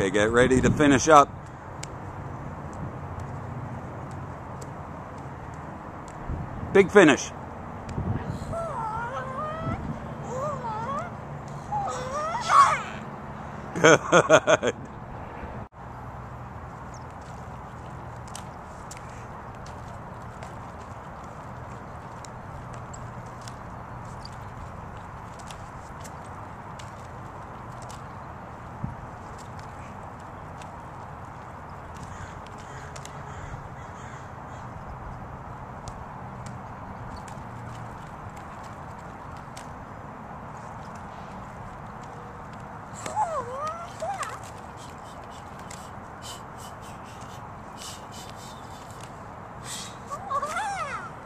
Okay, get ready to finish up. Big finish. Good.